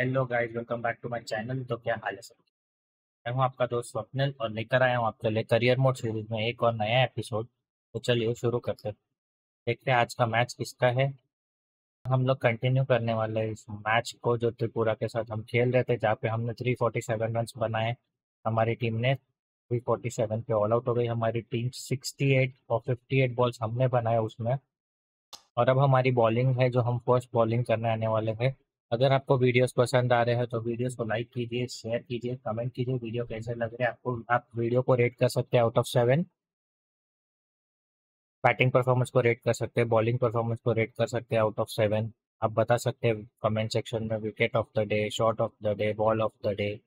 Hello guys welcome back to my channel तो क्या हाल है सब? मैं हूँ आपका दोस्त स्वप्निल और लेकर आया हूँ आपके लिए करियर मोड सीरीज़ में एक और नया एपिसोड तो चलिए शुरू करते हैं। देखते हैं आज का मैच किसका है। हम लोग कंटिन्यू करने वाले इस मैच को जो त्रिपुरा के साथ हम खेल रहे थे, जहाँ पे हमने 347 रन बनाए हमारी टीम ने। 347 पे ऑल आउट हो गई हमारी टीम 68 और 58 बॉल्स हमने बनाए उसमें। और अब हमारी बॉलिंग है जो हम फ़र्स्ट बॉलिंग करने आने वाले हैं। अगर आपको वीडियोस पसंद आ रहे हैं तो वीडियोस को लाइक कीजिए, शेयर कीजिए, कमेंट कीजिए, वीडियो कैसे लग रहे हैं आपको, आप वीडियो को रेट कर सकते हैं out of seven. Batting performance को रेट कर सकते हैं, बॉलिंग परफॉर्मेंस को रेट कर सकते हैं आउट ऑफ़ सेवन। आप बता सकते हैं कमेंट सेक्शन में wicket of the day, shot of the day, ball of the day,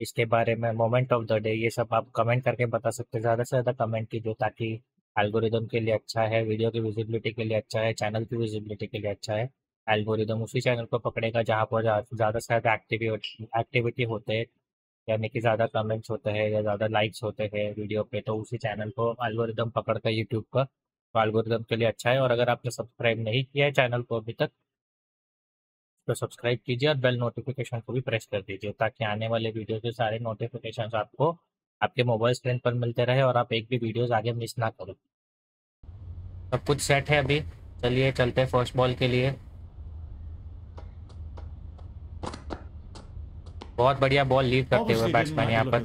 इसके बारे में, मोमेंट ऑफ़ द डे, ये सब आप कमेंट करके बता सकते हैं। ज़्यादा से ज़्यादा कमेंट कीजिए ताकि एल्गोरिदम के लिए अच्छा है, वीडियो की विजिबिलिटी के लिए अच्छा है चैनल की विजिबिलिटी के लिए अच्छा है। एल्गोरिदम उसी चैनल को पकड़ेगा जहाँ पर ज़्यादा से ज़्यादा एक्टिविटी एक्टिविटी होते हैं, यानी कि ज़्यादा कमेंट्स होते हैं या ज़्यादा लाइक्स होते हैं वीडियो पे तो उसी चैनल को एल्गोरिदम पकड़ता है यूट्यूब का तो एल्गोरिदम के लिए अच्छा है, और अगर आपने सब्सक्राइब नहीं किया है चैनल को अभी तक तो सब्सक्राइब कीजिए और बेल नोटिफिकेशन को भी प्रेस कर दीजिए, ताकि आने वाले वीडियो के सारे नोटिफिकेशन आपको आपके मोबाइल स्क्रीन पर मिलते रहे और आप एक भी वीडियोज़ आगे मिस ना करो। सब कुछ सेट है अभी, चलिए चलते हैं फ़र्स्ट बॉल के लिए। बहुत बढ़िया बॉल लीव करते हुए बैट्समैन यहाँ पर।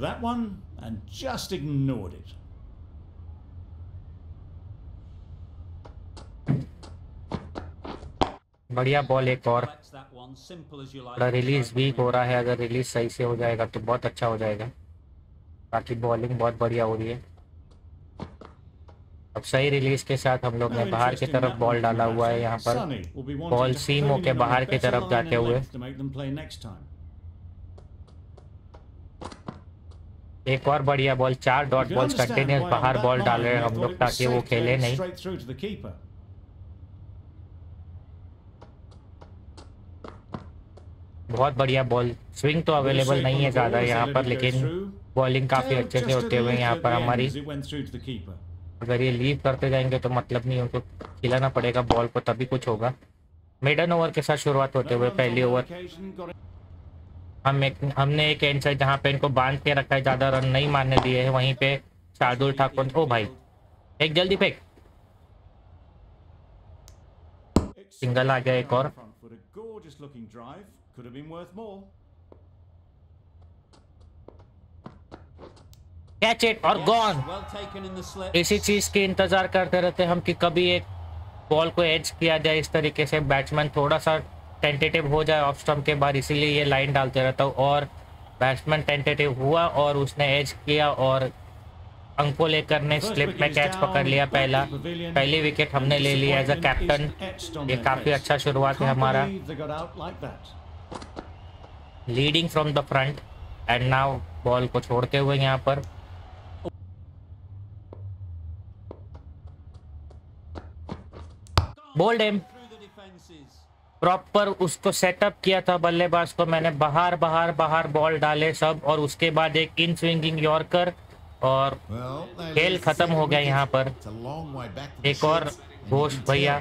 बढ़िया बॉल एक और थोड़ा रिलीज़ वीक हो रहा है। अगर रिलीज़ सही से हो जाएगा तो बहुत अच्छा हो जाएगा। बाकी बॉलिंग बहुत बढ़िया हो रही है। अब सही रिलीज़ के साथ हम लोग ने बाहर की तरफ़ बॉल डाला हुआ है यहाँ पर। बॉल सीमो के बाहर की तरफ़ जाते हुए। एक और बढ़िया बॉल चार डॉट बॉल्स कंटिन्यूस बाहर बॉल डाल रहे हैं हम लोग ताकि वो खेले नहीं। बहुत बढ़िया बॉल स्विंग तो अवेलेबल नहीं है ज़्यादा यहाँ पर लेकिन बॉलिंग काफ़ी अच्छे से होते हुए यहाँ पर हमारी अगर ये लीव करते जाएँगे तो मतलब नहीं उनको खिलाना पड़ेगा बॉल को तभी कुछ होगा। मिडन ओवर के साथ शुरुआत होते हुए पहली ओवर हम एक हमने एक एंड साइड जहाँ पे इनको बाँध के रखा है ज़्यादा रन नहीं मारने दिए हैं वहीं पे शार्दुल ठाकुर ओ भाई एक जल्दी फेंक। सिंगल आ गया एक और। कैच इट और गॉन इसी चीज़ के इंतज़ार करते रहते हम कि कभी एक बॉल को एज किया जाए इस तरीके से बैट्समैन थोड़ा सा टेंटेटिव हो जाए ऑफ़ स्टम्प के बाद इसीलिए ये लाइन डालते रहता हूँ। और बैट्समैन टेंटेटिव हुआ और उसने एज किया और अंको लेकर ने स्लिप में कैच पकड़ लिया पहला। पहली विकेट हमने ले लिया एज अ कैप्टन ये काफ़ी अच्छा शुरुआत है हमारा। Leading from the front and now ball को छोड़ते हुए यहाँ पर। बोल्ड एम प्रॉपर उसको सेटअप किया था बल्लेबाज को। मैंने बाहर बाहर बाहर बॉल डाले सब और उसके बाद एक इन स्विंगिंग यॉर्कर और खेल खत्म हो गया यहाँ पर। एक और घोष भैया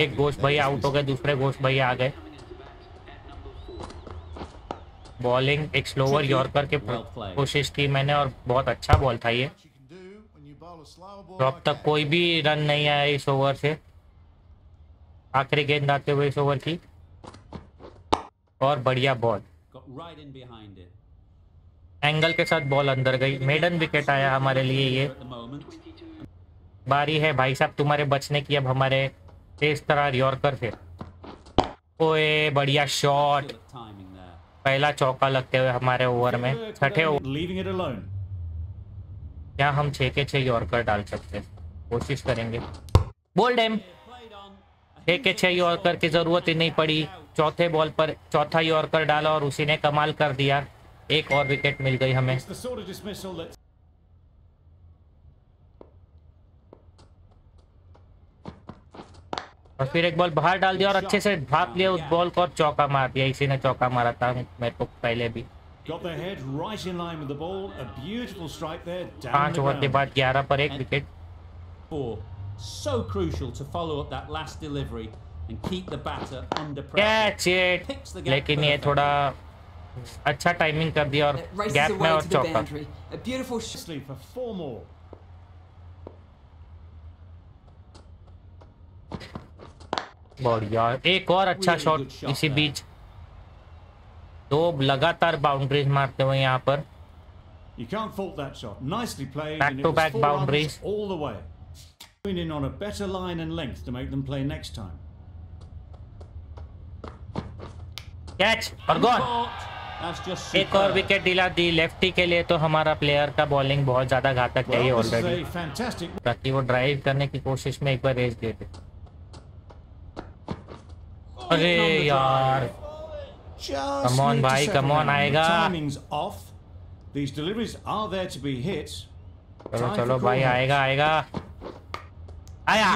एक घोष भैया आउट हो गए दूसरे घोष भैया आ गए। बॉलिंग एक स्लोवर यॉर्कर के कोशिश की मैंने और बहुत अच्छा बॉल था ये। तो अब तक कोई भी रन नहीं आया इस ओवर से। आखिरी गेंद आते हुए इस ओवर की। और बढ़िया बॉल एंगल के साथ बॉल अंदर गई। मेडन विकेट आया हमारे लिए ये। बारी है भाई साहब तुम्हारे बचने की अब हमारे तेज तरह यॉर्कर से। ओए बढ़िया शॉट पहला चौका लगते हुए हमारे ओवर में। छठे क्या हम छह के छह यॉर्कर डाल सकते हैं। कोशिश करेंगे। बोल्ड एम छह के छह यॉर्कर की ज़रूरत ही नहीं पड़ी। चौथे बॉल पर चौथा यॉर्कर डाला और उसी ने कमाल कर दिया। एक और विकेट मिल गई हमें। और फिर एक बॉल बाहर डाल दिया और अच्छे से भाप लिया उस बॉल को और चौका मार दिया। इसी ने चौका मारा था मेरे को पहले भी। पाँच ओवर के बाद ग्यारह पर एक wicket so crucial to follow up that last delivery and keep the batter under catch pressure. It Picks the gap लेकिन ये perfectly. थोड़ा अच्छा टाइमिंग कर दिया और It races गैप में away और to the चौका boundary. A beautiful sh- Nicely for four more. बढ़िया एक और अच्छा Really शॉट good shot इसी there. बीच दो लगातार बाउंड्रीज मारते हुए यहाँ पर You can't fault that Tune in on a better line and length to make them play next time. Catch or gone. एक और विकेट दिला दी लेफ्टी के लिए तो हमारा प्लेयर का बॉलिंग बहुत ज़्यादा घातक है ये ऑलरेडी ताकि वो ड्राइव करने की कोशिश में एक बार रेस दे दे। अरे यार। कमोन भाई कमोन आएगा। चलो चलो भाई आएगा आएगा। आया।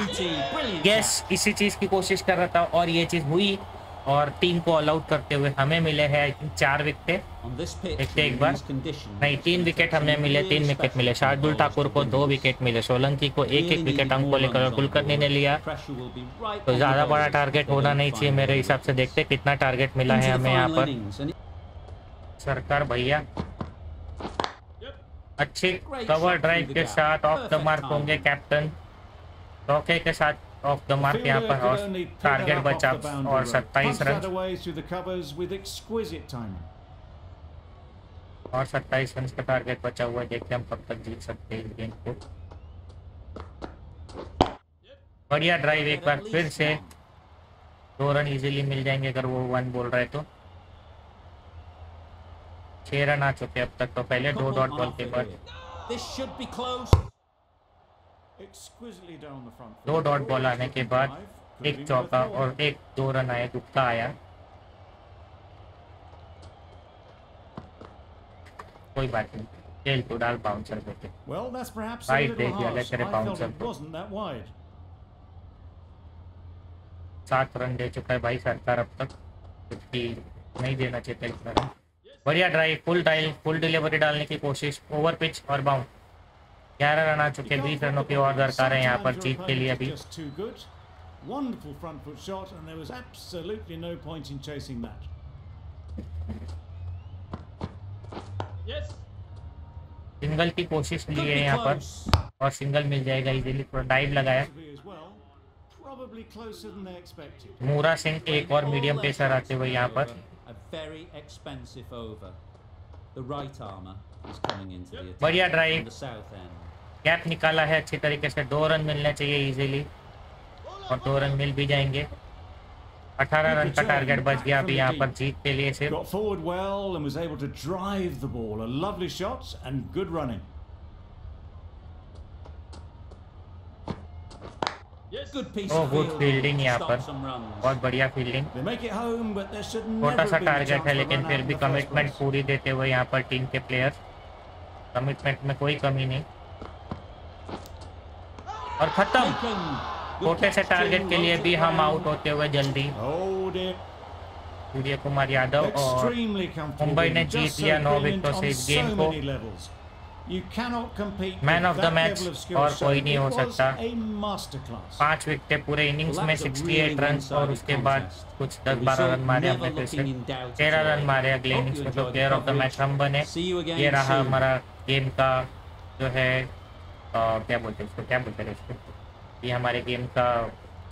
यस इसी चीज़ की कोशिश कर रहा था और ये चीज़ हुई और टीम को ऑल आउट करते हुए हमें मिले हैं चार विकेट देखते एक बार। नहीं तीन विकेट हमने मिले तीन विकेट मिले। शार्दुल ठाकुर को दो विकेट मिले सोलंकी को एक एक विकेट अंक को लेकर और कुलकर्णी ने लिया। तो ज़्यादा बड़ा टारगेट होना नहीं चाहिए मेरे हिसाब से। देखते कितना टारगेट मिला है हमें यहाँ पर। सरकार भैया। अच्छे कवर ड्राइव के साथ ऑफ़ द मार्क होंगे कैप्टन चौके के साथ ऑफ़ द मार्क यहाँ पर और टारगेट बचा और 27 रन. और 27 रन का टारगेट बचा हुआ है देखते हैं हम कब तक जीत सकते हैं इस गेम को बढ़िया ड्राइव एक बार फिर से। दो रन इजीली मिल जाएँगे अगर वो वन बोल रहे तो। छह रन आ चुके अब तक तो पहले दो डॉट बॉल के बाद। दो डॉट बॉल आने के बाद एक चौका और एक दो रन आए गुप्ता आया। कोई बात नहीं खेल तो डाल बाउंसर देते Well, I felt bouncer. it wasn't that wide. सात रन दे चुका है भाई सरकार अब तक फिफ्टी नहीं देना चाहिए इतना रन। बढ़िया ड्राइव फुल डाइल फुल डिलीवरी डालने की कोशिश ओवर पिच और बाउंड ग्यारह रन आ चुके बीस रनों की और दरकार है यहाँ पर जीत के लिए अभी. Wonderful front foot shot, and there was absolutely no point in chasing that. Yes. Single की कोशिश ली है यहाँ पर और सिंगल मिल जाएगा इजीली थोड़ा डाइव लगाया To be as well, probably closer than they expected. मूरा सिंह एक और मीडियम पेसर आते हुए यहाँ पर The right armour is coming into the attack. बढ़िया on drive the south end. Gap निकाला है अच्छी तरीके से दो रन मिलने चाहिए इजीली और दो रन मिल भी जाएंगे 18 रन का टारगेट बच गया अभी यहाँ पर जीत के लिए सिर्फ Got forward well and was able to drive the ball. A lovely shot and good running. और गुड फील्डिंग यहाँ पर. बहुत बढ़िया फील्डिंग छोटा सा टारगेट है लेकिन फिर भी कमिटमेंट पूरी देते हुए यहाँ पर टीम के प्लेयर कमिटमेंट में कोई कमी नहीं. और खत्म. छोटे से टारगेट के लिए भी हम आउट होते हुए जल्दी. सूर्य कुमार यादव और मुंबई ने जीत लिया नौ विकेटों से इस गेम को. मैन ऑफ़ द मैच और कोई नहीं हो सकता। पाँच विकेट पूरे इनिंग्स में 68 रन और उसके बाद कुछ 10-12 रन मारे अपने फिर से तेरह रन मारे अगले इनिंग्स में जो प्लेयर ऑफ़ द मैच हम बने। ये रहा हमारा गेम का जो है क्या बोलते हैं उसको क्या बोलते हैं इसको ये हमारे गेम का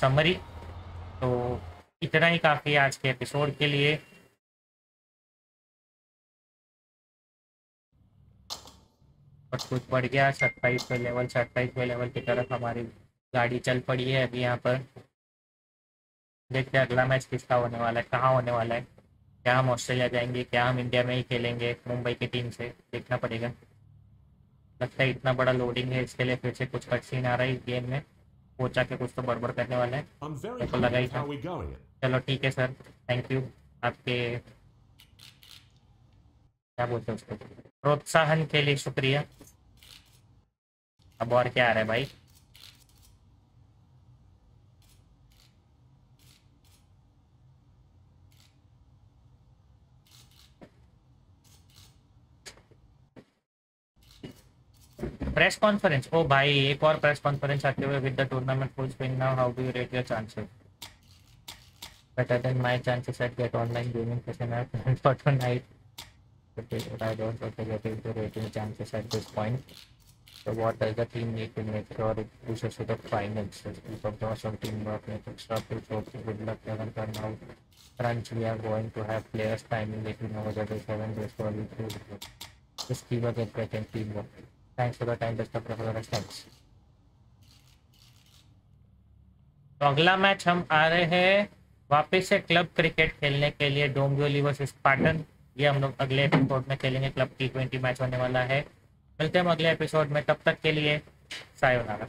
समरी तो इतना ही काफ़ी आज के एपिसोड के लिए। और कुछ बढ़ गया। सत्ताईसवें लेवल से अट्ठाईसवें लेवल की तरफ़ हमारी गाड़ी चल पड़ी है अभी यहाँ पर। देखते हैं अगला मैच किसका होने वाला है कहाँ होने वाला है। क्या हम ऑस्ट्रेलिया जाएँगे क्या हम इंडिया में ही खेलेंगे मुंबई की टीम से देखना पड़ेगा। लगता है इतना बड़ा लोडिंग है इसके लिए फिर से कुछ कट सीन आ रहा है इस गेम में। कोचा के कुछ तो बड़बड़ करने वाला है। How that. we're going. चलो ठीक है सर थैंक यू आपके क्या बोलते हैं उसको? प्रोत्साहन के लिए शुक्रिया। अब और क्या आ रहा है भाई? प्रेस कॉन्फ्रेंस ओ भाई, एक और प्रेस कॉन्फ्रेंस आते हुए with the tournament full spin now how do you rate your chances better than my chances at get online gaming session at four tonight but I don't know the rating chances at this point So what does the team need to make sure it pushes to the finals? Just the awesome teamwork, make extra push, hope good luck doesn't turn out. Crunch, we are going to have players timing 18 hours every 7 days for week two. Just keep up get better teamwork. Thanks for the time, best of luck the. Thanks. तो अगला match हम आ रहे हैं वापस से club cricket खेलने के लिए डोमजोली वर्सेस स्पार्टन ये हम लोग अगले एपिसोड में खेलेंगे क्लब टी ट्वेंटी मैच होने वाला है मिलते हैं अगले एपिसोड में तब तक के लिए सायोनारा